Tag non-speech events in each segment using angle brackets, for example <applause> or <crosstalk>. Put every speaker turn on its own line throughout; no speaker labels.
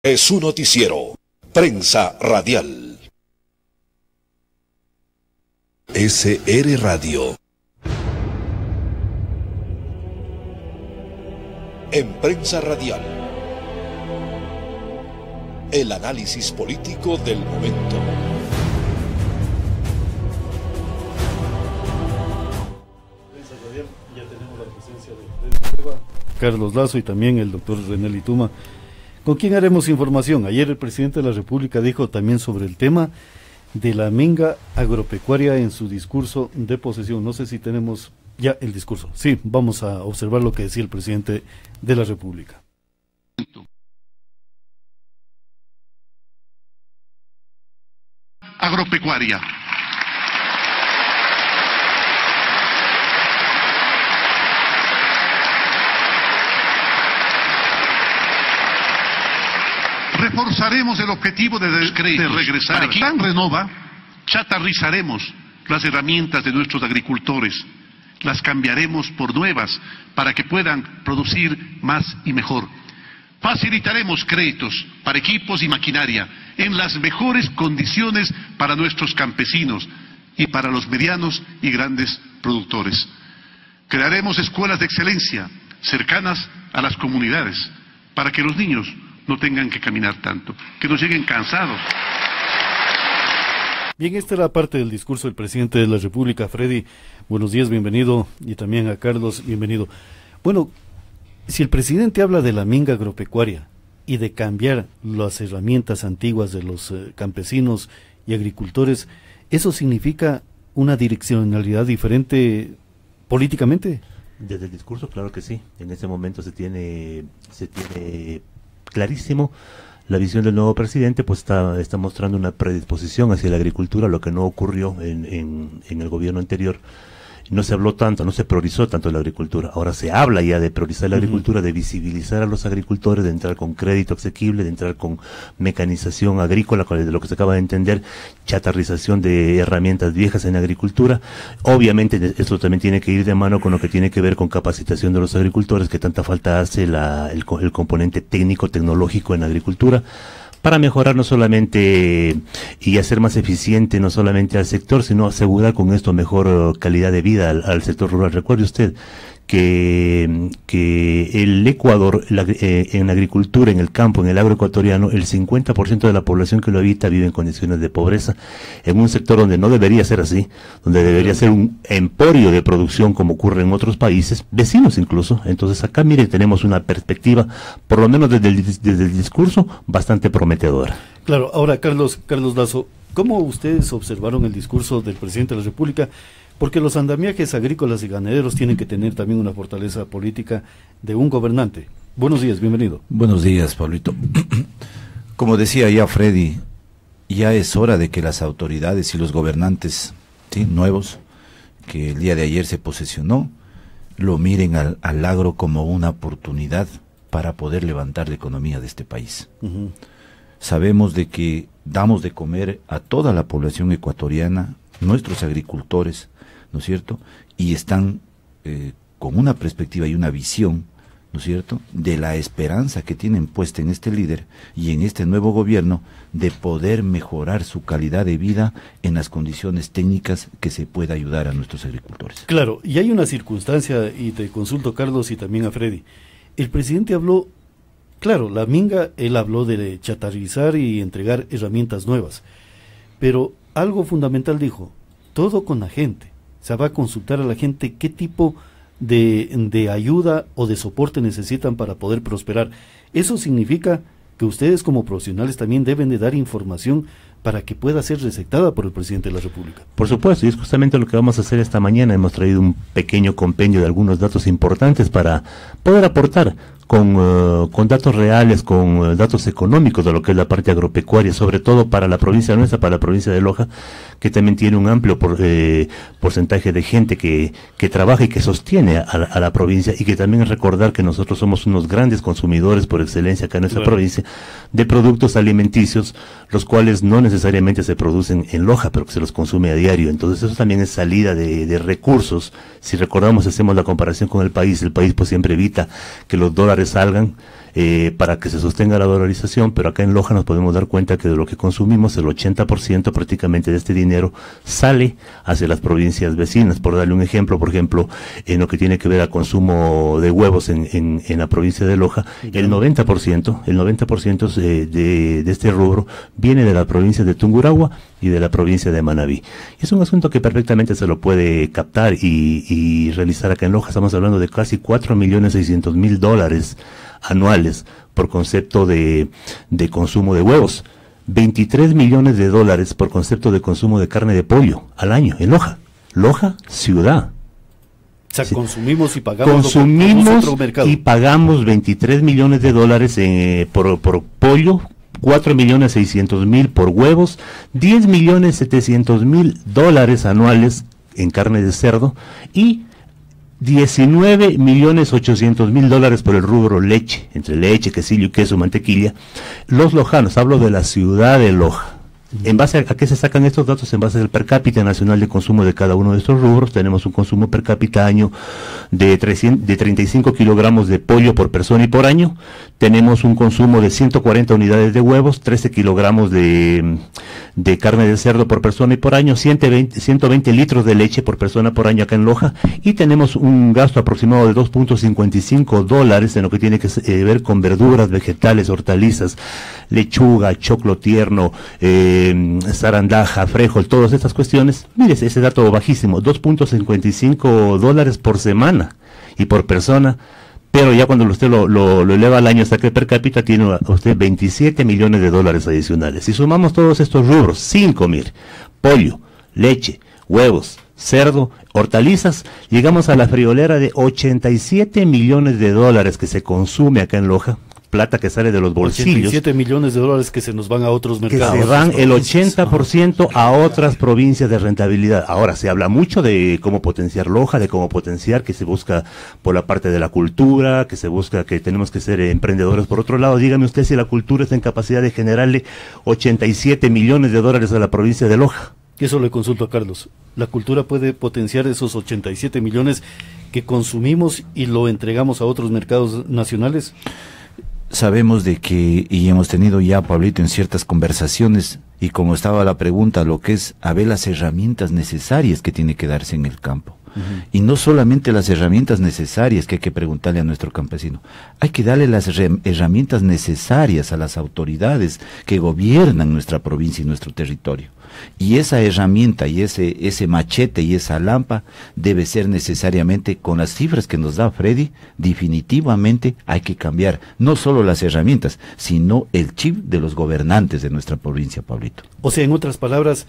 Es su noticiero. Prensa Radial. SR Radio. En Prensa Radial. El análisis político del momento.
Carlos Lazo y también el doctor René Lituma ¿Con quién haremos información? Ayer el presidente de la República dijo también sobre el tema de la minga agropecuaria en su discurso de posesión. No sé si tenemos ya el discurso. Sí, vamos a observar lo que decía el presidente de la República.
Agropecuaria Reforzaremos el objetivo de, regresar. Aquí en Renova, chatarrizaremos las herramientas de nuestros agricultores, las cambiaremos por nuevas para que puedan producir más y mejor. Facilitaremos créditos para equipos y maquinaria en las mejores condiciones para nuestros campesinos y para los medianos y grandes productores. Crearemos escuelas de excelencia cercanas a las comunidades para que los niños no tengan que caminar tanto, que no lleguen cansados.
Bien, esta era parte del discurso del presidente de la República, Freddy. Buenos días, bienvenido. Y también a Carlos, bienvenido. Bueno, si el presidente habla de la minga agropecuaria y de cambiar las herramientas antiguas de los eh, campesinos y agricultores, ¿eso significa una direccionalidad diferente políticamente?
Desde el discurso, claro que sí. En ese momento se tiene, se tiene clarísimo. La visión del nuevo presidente pues está, está mostrando una predisposición hacia la agricultura, lo que no ocurrió en, en, en el gobierno anterior no se habló tanto, no se priorizó tanto la agricultura. Ahora se habla ya de priorizar la agricultura, de visibilizar a los agricultores, de entrar con crédito asequible, de entrar con mecanización agrícola, de lo que se acaba de entender, chatarrización de herramientas viejas en agricultura. Obviamente esto también tiene que ir de mano con lo que tiene que ver con capacitación de los agricultores, que tanta falta hace la, el, el componente técnico, tecnológico en agricultura para mejorar no solamente y hacer más eficiente no solamente al sector, sino asegurar con esto mejor eh, calidad de vida al, al sector rural. Recuerde usted que, que el Ecuador, eh, en la agricultura, en el campo, en el agroecuatoriano, el 50% de la población que lo habita vive en condiciones de pobreza, en un sector donde no debería ser así, donde debería ser un emporio de producción como ocurre en otros países, vecinos incluso. Entonces acá, mire, tenemos una perspectiva, por lo menos desde el, desde el discurso, bastante prometedora.
Claro, ahora Carlos, Carlos Lazo, ¿cómo ustedes observaron el discurso del presidente de la República? Porque los andamiajes agrícolas y ganaderos tienen que tener también una fortaleza política de un gobernante. Buenos días, bienvenido.
Buenos días, Pablito. <clears throat> Como decía ya Freddy, ya es hora de que las autoridades y los gobernantes ¿sí? nuevos, que el día de ayer se posesionó, lo miren al, agro como una oportunidad para poder levantar la economía de este país. Sabemos de que damos de comer a toda la población ecuatoriana, nuestros agricultores, ¿no es cierto? Y están eh, con una perspectiva y una visión, ¿no es cierto?, de la esperanza que tienen puesta en este líder y en este nuevo gobierno de poder mejorar su calidad de vida en las condiciones técnicas que se pueda ayudar a nuestros agricultores.
Claro, y hay una circunstancia, y te consulto Carlos y también a Freddy. El presidente habló, claro, la minga, él habló de chatarrizar y entregar herramientas nuevas, pero algo fundamental dijo, todo con la gente se va a consultar a la gente qué tipo de, de ayuda o de soporte necesitan para poder prosperar. Eso significa que ustedes como profesionales también deben de dar información para que pueda ser receptada por el presidente de la República.
Por supuesto, y es justamente lo que vamos a hacer esta mañana. Hemos traído un pequeño compendio de algunos datos importantes para poder aportar con, eh, con datos reales, con eh, datos económicos de lo que es la parte agropecuaria, sobre todo para la provincia nuestra, para la provincia de Loja, que también tiene un amplio por, eh, porcentaje de gente que, que trabaja y que sostiene a, la provincia y que también es recordar que nosotros somos unos grandes consumidores por excelencia acá en nuestra provincia de productos alimenticios, los cuales no necesariamente se producen en Loja, pero que se los consume a diario. Entonces eso también es salida de, de recursos. Si recordamos, hacemos la comparación con el país, el país pues siempre evita que los dólares salgan eh, para que se sostenga la dolarización, pero acá en Loja nos podemos dar cuenta que de lo que consumimos, el 80% prácticamente de este dinero sale hacia las provincias vecinas. Por darle un ejemplo, por ejemplo, en lo que tiene que ver a consumo de huevos en, en, en la provincia de Loja, el 90%, el 90% de, de, de este rubro viene de la provincia de Tungurahua y de la provincia de Manabí. Es un asunto que perfectamente se lo puede captar y, y realizar acá en Loja. Estamos hablando de casi 4 millones 600 mil dólares anuales por concepto de, de consumo de huevos. 23 millones de dólares por concepto de consumo de carne de pollo al año en Loja. Loja, ciudad.
O sea, consumimos y pagamos
consumimos y pagamos 23 millones de dólares eh, por, por pollo, 4 millones 600 mil por huevos, 10 millones 700 mil dólares anuales en carne de cerdo y 19 millones 800 mil dólares por el rubro leche, entre leche, quesillo, queso, mantequilla. Los lojanos, hablo de la ciudad de Loja. ¿En base a, a, qué se sacan estos datos? En base al per cápita nacional de consumo de cada uno de estos rubros. Tenemos un consumo per cápita año de, 300, de 35 kilogramos de pollo por persona y por año. Tenemos un consumo de 140 unidades de huevos, 13 kilogramos de, de carne de cerdo por persona y por año, 120, 120 litros de leche por persona por año acá en Loja. Y tenemos un gasto aproximado de 2.55 dólares en lo que tiene que eh, ver con verduras, vegetales, hortalizas, lechuga, choclo tierno, eh, zarandaja, frejol, todas estas cuestiones, mire ese dato bajísimo, 2.55 dólares por semana y por persona, pero ya cuando usted lo, lo, lo eleva al año hasta que per cápita tiene usted 27 millones de dólares adicionales. Si sumamos todos estos rubros, 5 mil, pollo, leche, huevos, cerdo, hortalizas, llegamos a la friolera de 87 millones de dólares que se consume acá en Loja, plata que sale de los bolsillos.
87 millones de dólares que se nos van a otros mercados.
Que se van el 80% a otras provincias de rentabilidad. Ahora, se habla mucho de cómo potenciar Loja, de cómo potenciar, que se busca por la parte de la cultura, que se busca que tenemos que ser emprendedores. Por otro lado, dígame usted si la cultura está en capacidad de generarle 87 millones de dólares a la provincia de Loja.
Eso le consulto a Carlos. ¿La cultura puede potenciar esos 87 millones que consumimos y lo entregamos a otros mercados nacionales?
Sabemos de que, y hemos tenido ya, Pablito, en ciertas conversaciones, y como estaba la pregunta, lo que es a ver las herramientas necesarias que tiene que darse en el campo. Uh -huh. Y no solamente las herramientas necesarias que hay que preguntarle a nuestro campesino, hay que darle las herramientas necesarias a las autoridades que gobiernan nuestra provincia y nuestro territorio. Y esa herramienta y ese, ese machete y esa lampa debe ser necesariamente con las cifras que nos da Freddy, definitivamente hay que cambiar no solo las herramientas, sino el chip de los gobernantes de nuestra provincia, Pablito.
O sea, en otras palabras,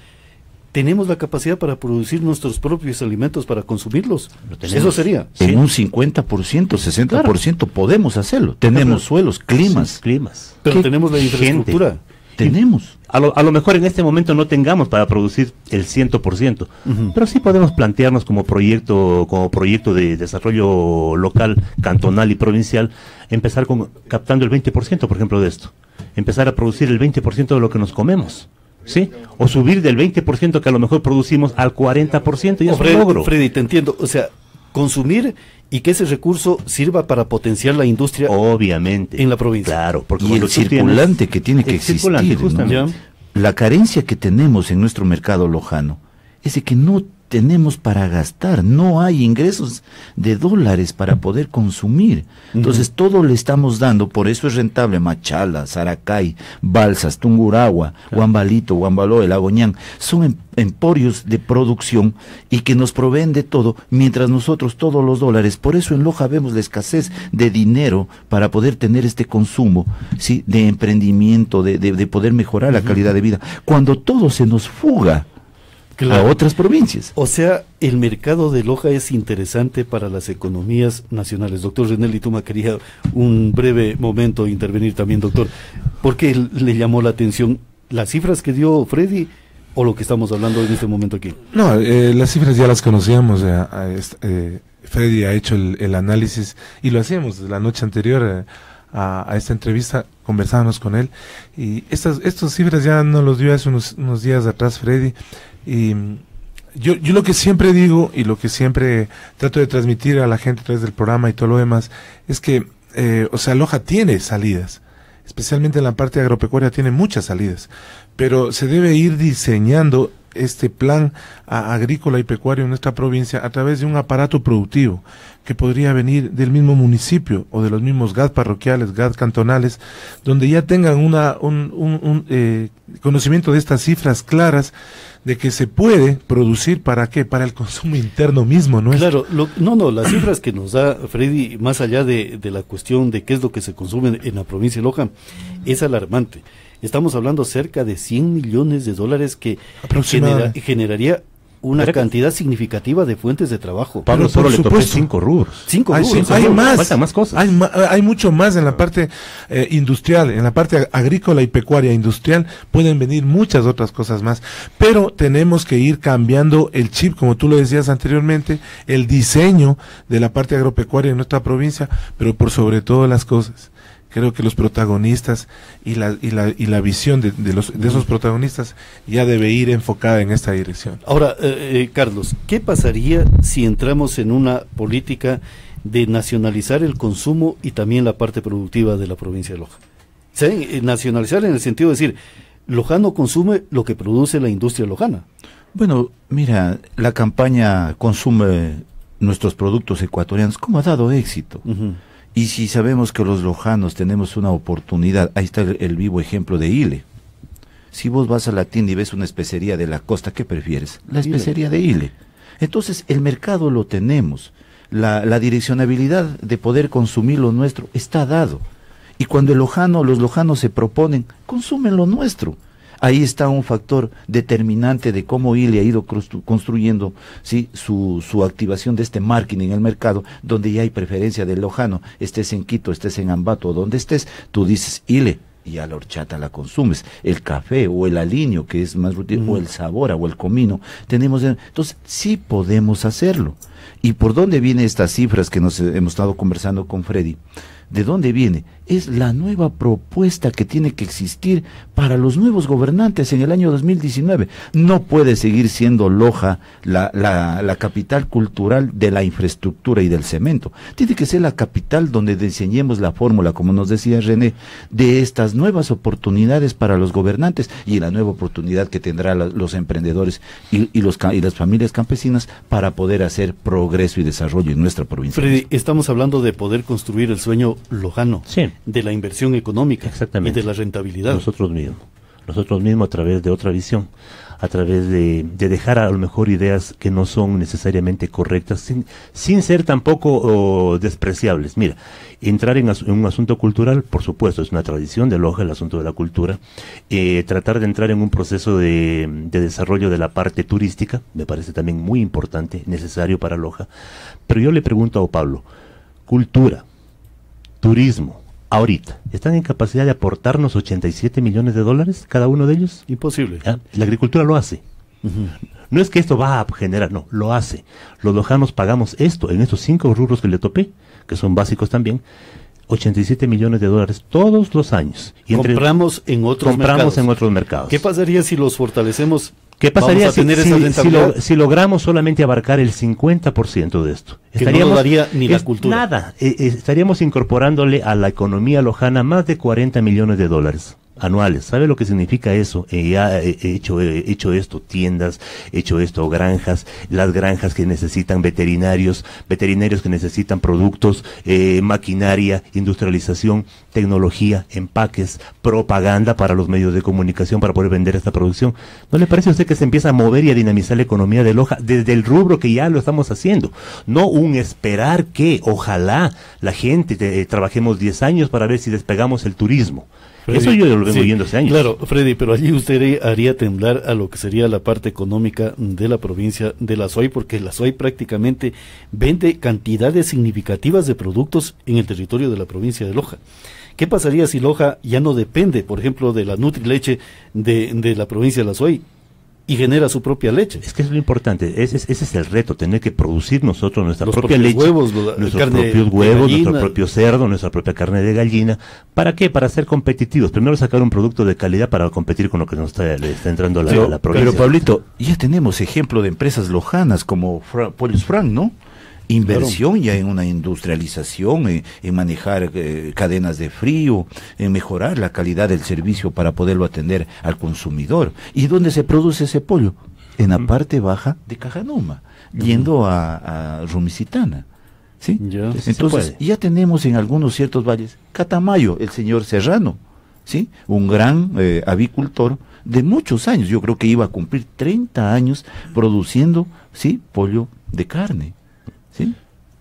tenemos la capacidad para producir nuestros propios alimentos para consumirlos. Eso sería.
En ¿sí? un 50%, 60% claro. podemos hacerlo. Tenemos suelos, climas.
Sí, climas.
Pero tenemos la infraestructura.
Gente tenemos.
A lo, a lo, mejor en este momento no tengamos para producir el 100%, uh -huh. pero sí podemos plantearnos como proyecto, como proyecto de desarrollo local, cantonal y provincial, empezar con, captando el 20%, por ejemplo, de esto. Empezar a producir el 20% de lo que nos comemos. ¿Sí? O subir del 20% que a lo mejor producimos al 40% y
es
un logro.
Freddy, te entiendo. O sea, consumir y que ese recurso sirva para potenciar la industria
obviamente.
en la provincia.
Claro porque y el circulante tienes, que tiene que existir ¿no? la carencia que tenemos en nuestro mercado lojano es de que no tenemos para gastar, no hay ingresos de dólares para poder consumir. Entonces uh -huh. todo le estamos dando, por eso es rentable Machala, Saracay, Balsas, Tunguragua, claro. Guambalito, Guambaló, El Agoñán, son em emporios de producción y que nos proveen de todo, mientras nosotros todos los dólares, por eso en Loja vemos la escasez de dinero para poder tener este consumo, ¿sí? de emprendimiento, de, de, de poder mejorar uh -huh. la calidad de vida, cuando todo se nos fuga claro. a otras provincias.
O sea, el mercado de Loja es interesante para las economías nacionales. Doctor Renel Lituma quería un breve momento intervenir también, doctor. ¿Por qué le llamó la atención las cifras que dio Freddy o lo que estamos hablando en este momento aquí?
No, eh, las cifras ya las conocíamos. Eh, eh, Freddy ha hecho el, el, análisis y lo hacíamos la noche anterior. Eh, a, a, esta entrevista, conversábamos con él y estas, estas cifras ya nos los dio hace unos, unos días atrás Freddy y yo, yo lo que siempre digo y lo que siempre trato de transmitir a la gente a través del programa y todo lo demás es que eh, o sea, Loja tiene salidas, especialmente en la parte agropecuaria tiene muchas salidas, pero se debe ir diseñando este plan agrícola y pecuario en nuestra provincia a través de un aparato productivo que podría venir del mismo municipio o de los mismos GAD parroquiales, GAD cantonales, donde ya tengan una, un, eh, conocimiento de estas cifras claras de que se puede producir para qué, para el consumo interno mismo, ¿no?
Claro, no, no, las cifras que nos da Freddy, más allá de, de, la cuestión de qué es lo que se consume en la provincia de Loja, es alarmante. Estamos hablando cerca de 100 millones de dólares que generaría una cantidad significativa de fuentes de trabajo.
Pablo solo le tocó cinco rubros.
Cinco hay,
rubros.
hay más. más cosas. Hay, mucho más en la parte eh, industrial, en la parte agrícola y pecuaria industrial. Pueden venir muchas otras cosas más. Pero tenemos que ir cambiando el chip, como tú lo decías anteriormente, el diseño de la parte agropecuaria en nuestra provincia, pero por sobre todas las cosas creo que los protagonistas y la, y la, y la visión de, de, los, de esos protagonistas ya debe ir enfocada en esta dirección.
Ahora, eh, eh, Carlos, ¿qué pasaría si entramos en una política de nacionalizar el consumo y también la parte productiva de la provincia de Loja? Eh, nacionalizar en el sentido de decir, Lojano consume lo que produce la industria lojana.
Bueno, mira, la campaña consume nuestros productos ecuatorianos, ¿cómo ha dado éxito? Y si sabemos que los lojanos tenemos una oportunidad, ahí está el, vivo ejemplo de Ile. Si vos vas a la tienda y ves una especería de la costa, ¿qué prefieres? La especería de Ile. Entonces, el mercado lo tenemos. La, la direccionabilidad de poder consumir lo nuestro está dado. Y cuando el lojano, los lojanos se proponen, consumen lo nuestro ahí está un factor determinante de cómo ILE ha ido construyendo ¿sí? su, su activación de este marketing en el mercado, donde ya hay preferencia del lojano, estés en Quito, estés en Ambato o donde estés, tú dices ILE, y a la horchata la consumes. El café o el aliño, que es más rutinario, o el sabor o el comino, tenemos. Entonces, sí podemos hacerlo. ¿Y por dónde vienen estas cifras que nos hemos estado conversando con Freddy? ¿De dónde viene? Es la nueva propuesta que tiene que existir para los nuevos gobernantes en el año 2019. No puede seguir siendo Loja la, la, capital cultural de la infraestructura y del cemento. Tiene que ser la capital donde diseñemos la fórmula, como nos decía René, de estas nuevas oportunidades para los gobernantes y la nueva oportunidad que tendrán los emprendedores y, y, los, y las familias campesinas para poder hacer progreso y desarrollo en nuestra provincia.
Freddy, estamos hablando de poder construir el sueño lojano, de la inversión económica
Exactamente.
y de la rentabilidad.
Nosotros mismos, nosotros mismos a través de otra visión, a través de, dejar a lo mejor ideas que no son necesariamente correctas, sin, sin ser tampoco despreciables. Mira, entrar en, un asunto cultural, por supuesto, es una tradición de Loja el asunto de la cultura. Eh, tratar de entrar en un proceso de, de desarrollo de la parte turística, me parece también muy importante, necesario para Loja. Pero yo le pregunto a Pablo, cultura, turismo, ahorita, ¿están en capacidad de aportarnos 87 millones de dólares cada uno de ellos?
Imposible.
La agricultura lo hace. No es que esto va a generar, no, lo hace. Los lojanos pagamos esto en estos cinco rubros que le topé, que son básicos también. 87 millones de dólares todos los años.
Y compramos en otros
compramos en otros mercados.
¿Qué pasaría si los fortalecemos
¿Qué pasaría si, si, logramos solamente abarcar el 50% de esto?
Que estaríamos, no daría ni la cultura.
Nada, eh, eh, estaríamos incorporándole a la economía lojana más de 40 millones de dólares anuales. ¿Sabe lo que significa eso? Eh, he hecho, he hecho esto, tiendas, he hecho esto, granjas, las granjas que necesitan veterinarios, veterinarios que necesitan productos, eh, maquinaria, industrialización, tecnología, empaques, propaganda para los medios de comunicación para poder vender esta producción. ¿No le parece a usted que se empieza a mover y a dinamizar la economía de Loja desde el rubro que ya lo estamos haciendo? No un esperar que ojalá la gente eh, trabajemos 10 años para ver si despegamos el turismo. Eso yo lo vengo viendo hace años.
Claro, Freddy, pero allí usted haría temblar a lo que sería la parte económica de la provincia de la SOI, porque la SOI prácticamente vende cantidades significativas de productos en el territorio de la provincia de Loja. ¿Qué pasaría si Loja ya no depende, por ejemplo, de la Nutrileche de, de la provincia de la SOI? Y genera su propia leche.
Es que es lo importante, ese, ese es el reto, tener que producir nosotros nuestra propia leche,
huevos,
nuestros propios huevos, nuestro propio cerdo, nuestra propia carne de gallina. ¿Para qué? Para ser competitivos. Primero sacar un producto de calidad para competir con lo que nos está, le está entrando la, la, provincia.
Pero Pablito, ya tenemos ejemplo de empresas lojanas como Fra, Frank, ¿no? Inversión ya en una industrialización, en, en manejar eh, cadenas de frío, en mejorar la calidad del servicio para poderlo atender al consumidor. ¿Y dónde se produce ese pollo? En la parte baja de Cajanoma, yendo a, a Rumicitana. ¿sí?
Ya.
Entonces, ya tenemos en algunos ciertos valles, Catamayo, el señor Serrano, ¿sí? Un gran eh, avicultor de muchos años, yo creo que iba a cumplir 30 años produciendo, ¿sí? Pollo de carne, ¿sí?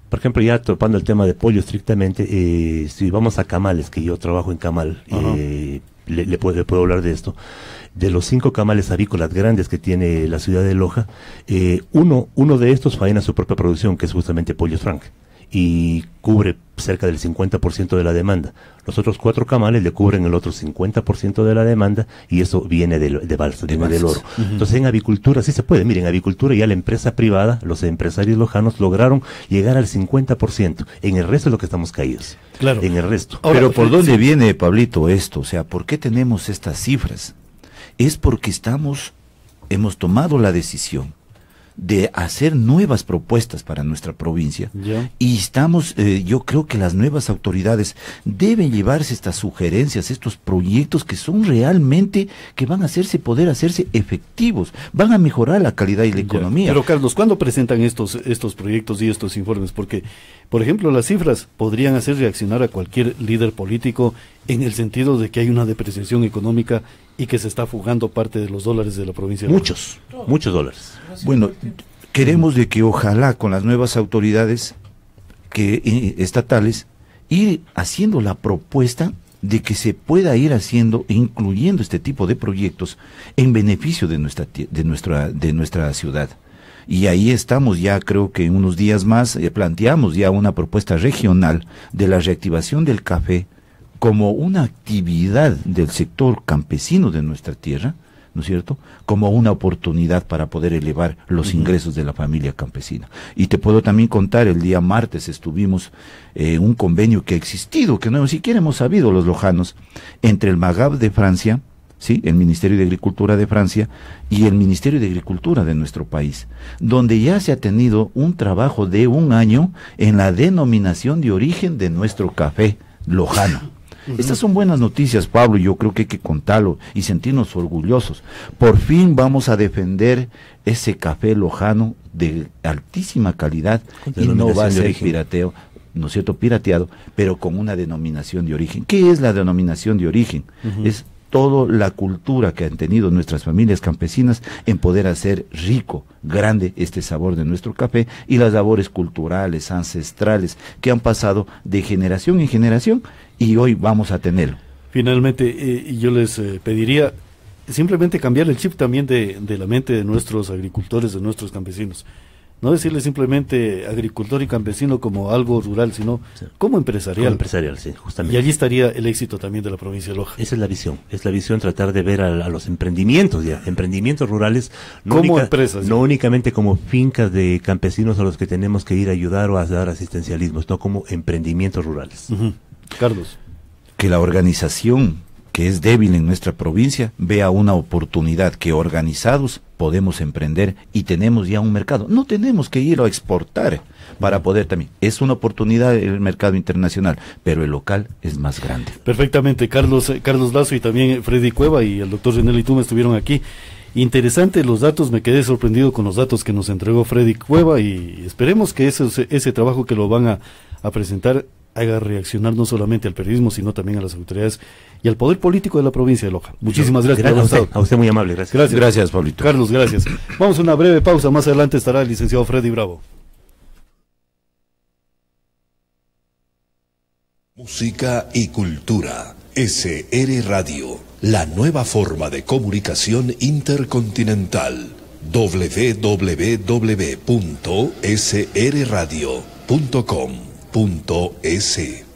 Por ejemplo, ya topando el tema de pollo estrictamente, eh, si vamos a Camales, que yo trabajo en Camal, eh, le, le puedo, le puedo hablar de esto. De los cinco camales avícolas grandes que tiene la ciudad de Loja, eh, uno, uno de estos faena su propia producción, que es justamente Pollos Frank, y cubre cerca del 50% de la demanda. Los otros cuatro camales le cubren el otro 50% de la demanda y eso viene del, de balsa,
De
viene del oro. Entonces en avicultura sí se puede. Miren, en avicultura ya la empresa privada, los empresarios lojanos lograron llegar al 50%. En el resto es lo que estamos caídos.
Claro.
En el resto.
Ahora,
Pero ¿por
sí.
dónde viene, Pablito, esto? O sea, ¿por qué tenemos estas cifras? Es porque estamos, hemos tomado la decisión de hacer nuevas propuestas para nuestra provincia y estamos, eh, yo creo que las nuevas autoridades deben llevarse estas sugerencias, estos proyectos que son realmente, que van a hacerse, poder hacerse efectivos, van a mejorar la calidad y la economía.
Pero Carlos, ¿cuándo presentan estos, estos proyectos y estos informes? Porque, por ejemplo, las cifras podrían hacer reaccionar a cualquier líder político en el sentido de que hay una depreciación económica y que se está fugando parte de los dólares de la provincia. de.
Muchos, muchos dólares.
Bueno, queremos de que ojalá con las nuevas autoridades que eh, estatales ir haciendo la propuesta de que se pueda ir haciendo e incluyendo este tipo de proyectos en beneficio de nuestra de nuestra de nuestra ciudad. Y ahí estamos ya, creo que en unos días más eh, planteamos ya una propuesta regional de la reactivación del café como una actividad del sector campesino de nuestra tierra, ¿no es cierto? Como una oportunidad para poder elevar los ingresos de la familia campesina. Y te puedo también contar, el día martes estuvimos en un convenio que ha existido, que no siquiera hemos sabido los lojanos, entre el MAGAB de Francia, ¿sí? el Ministerio de Agricultura de Francia y el Ministerio de Agricultura de nuestro país, donde ya se ha tenido un trabajo de un año en la denominación de origen de nuestro café lojano. Estas son buenas noticias, Pablo, y yo creo que hay que contarlo y sentirnos orgullosos. Por fin vamos a defender ese café lojano de altísima calidad y no va a ser pirateo, ¿no es cierto? Pirateado, pero con una denominación de origen. ¿Qué es la denominación de origen? Es toda la cultura que han tenido nuestras familias campesinas en poder hacer rico, grande este sabor de nuestro café y las labores culturales, ancestrales que han pasado de generación en generación y hoy vamos a tenerlo.
Finalmente, eh, yo les eh, pediría simplemente cambiar el chip también de, de la mente de nuestros agricultores, de nuestros campesinos. No decirle simplemente agricultor y campesino como algo rural, sino
Sí.
como
Como
empresarial.
empresarial, sí,
Y
justamente.
allí estaría el éxito también de la provincia de Loja.
Esa es la visión, es la visión tratar de ver a, a los emprendimientos ya, emprendimientos rurales, no,
Como empresas,
no
ya.
únicamente como fincas de campesinos a los que tenemos que ir a ayudar o a dar asistencialismo, sino como emprendimientos rurales.
Carlos.
que la organización que es débil en nuestra provincia vea una oportunidad que organizados podemos emprender y tenemos ya un mercado. No tenemos que ir a exportar para poder también. Es una oportunidad el mercado internacional, pero el local es más grande.
Perfectamente, Carlos, eh, Carlos Lazo y también Freddy Cueva y el doctor Renel Ituma estuvieron aquí. Interesante los datos, me quedé sorprendido con los datos que nos entregó Freddy Cueva y esperemos que ese, ese trabajo que lo van a, a presentar haga reaccionar no solamente al periodismo, sino también a las autoridades y al poder político de la provincia de Loja. Muchísimas gracias, por
a usted, a usted muy amable, gracias.
Gracias.
Gracias, Pablito.
Carlos, gracias. Vamos a una breve pausa, más adelante estará el licenciado Freddy Bravo.
Música y cultura. SR Radio. La nueva forma de comunicación intercontinental. www.srradio.com.es